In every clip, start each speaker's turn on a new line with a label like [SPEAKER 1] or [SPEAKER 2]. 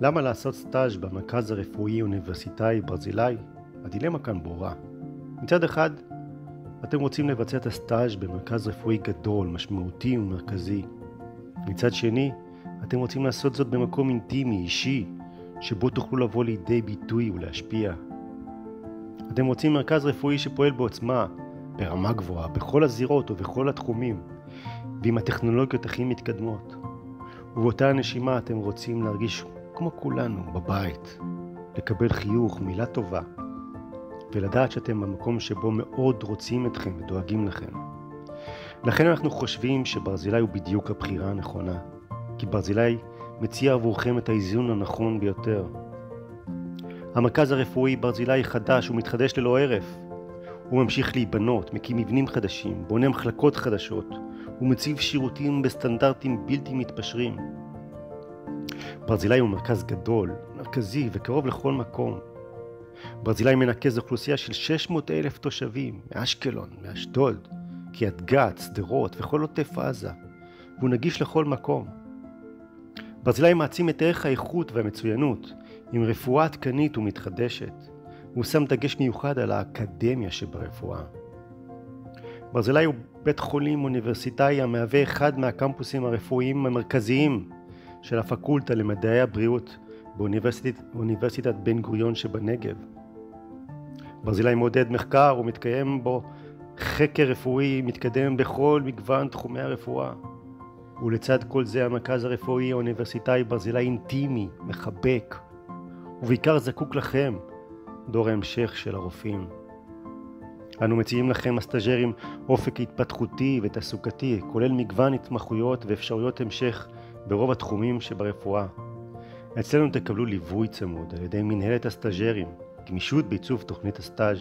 [SPEAKER 1] למה לעשות סטאז' במרכז הרפואי אוניברסיטאי ברזילאי? הדילמה כאן ברורה. מצד אחד, אתם רוצים לבצע את הסטאז' במרכז רפואי גדול, משמעותי ומרכזי. מצד שני, אתם רוצים לעשות זאת במקום אינטימי, אישי, שבו תוכלו לבוא לידי ביטוי ולהשפיע. אתם רוצים מרכז רפואי שפועל בעוצמה, ברמה גבוהה, בכל הזירות ובכל התחומים, ועם הטכנולוגיות הכי מתקדמות. ובאותה הנשימה אתם רוצים להרגיש כמו כולנו, בבית, לקבל חיוך, מילה טובה, ולדעת שאתם במקום שבו מאוד רוצים אתכם ודואגים לכם. לכן אנחנו חושבים שברזילי הוא בדיוק הבחירה הנכונה, כי ברזילי מציע עבורכם את האיזון הנכון ביותר. המרכז הרפואי ברזילי חדש ומתחדש ללא הרף. הוא ממשיך להיבנות, מקים מבנים חדשים, בונה מחלקות חדשות, ומציב שירותים בסטנדרטים בלתי מתפשרים. ברזילי הוא מרכז גדול, מרכזי וקרוב לכל מקום. ברזילי מנקז אוכלוסייה של 600 אלף תושבים, מאשקלון, מאשדוד, קריית גת, שדרות וכל עוטף עזה, והוא נגיש לכל מקום. ברזילי מעצים את ערך האיכות והמצוינות, עם רפואה עדכנית ומתחדשת. והוא שם דגש מיוחד על האקדמיה שברפואה. ברזילי הוא בית חולים אוניברסיטאי המהווה אחד מהקמפוסים הרפואיים המרכזיים של הפקולטה למדעי הבריאות באוניברסיטת בן גוריון שבנגב. ברזילי מעודד מחקר ומתקיים בו חקר רפואי מתקדם בכל מגוון תחומי הרפואה. ולצד כל זה המרכז הרפואי האוניברסיטאי ברזילי אינטימי, מחבק, ובעיקר זקוק לכם, דור ההמשך של הרופאים. אנו מציעים לכם הסטאג'רים אופק התפתחותי ותעסוקתי, כולל מגוון התמחויות ואפשרויות המשך ברוב התחומים שברפואה. אצלנו תקבלו ליווי צמוד על ידי מנהלת הסטאג'רים, גמישות בעיצוב תוכנית הסטאז',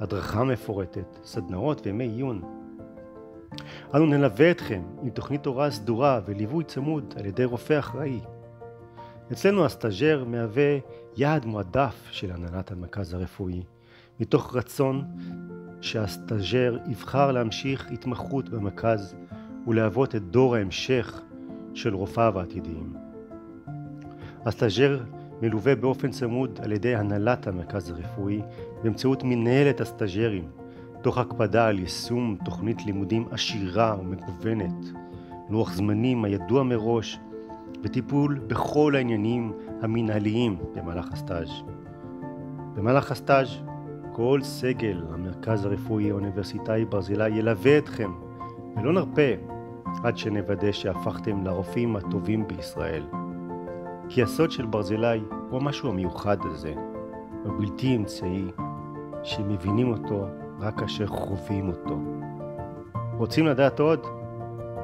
[SPEAKER 1] הדרכה מפורטת, סדנאות וימי עיון. אנו נלווה אתכם עם תוכנית הוראה סדורה וליווי צמוד על ידי רופא אחראי. אצלנו הסטאג'ר מהווה יעד מועדף של הנהלת המרכז הרפואי, מתוך רצון שהסטאג'ר יבחר להמשיך התמחות במרכז ולהוות את דור ההמשך של רופאיו העתידיים. הסטאג'ר מלווה באופן צמוד על ידי הנהלת המרכז הרפואי באמצעות מנהלת הסטאג'רים, תוך הקפדה על יישום תוכנית לימודים עשירה ומגוונת, לוח זמנים הידוע מראש וטיפול בכל העניינים המנהליים במהלך הסטאז'. במהלך הסטאז' כל סגל המרכז הרפואי האוניברסיטאי ברזילי ילווה אתכם ולא נרפה עד שנוודא שהפכתם לרופאים הטובים בישראל. כי הסוד של ברזילי הוא המשהו המיוחד הזה, הבלתי אמצעי, שמבינים אותו רק כאשר חווים אותו. רוצים לדעת עוד?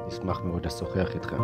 [SPEAKER 1] נשמח מאוד לשוחח איתכם.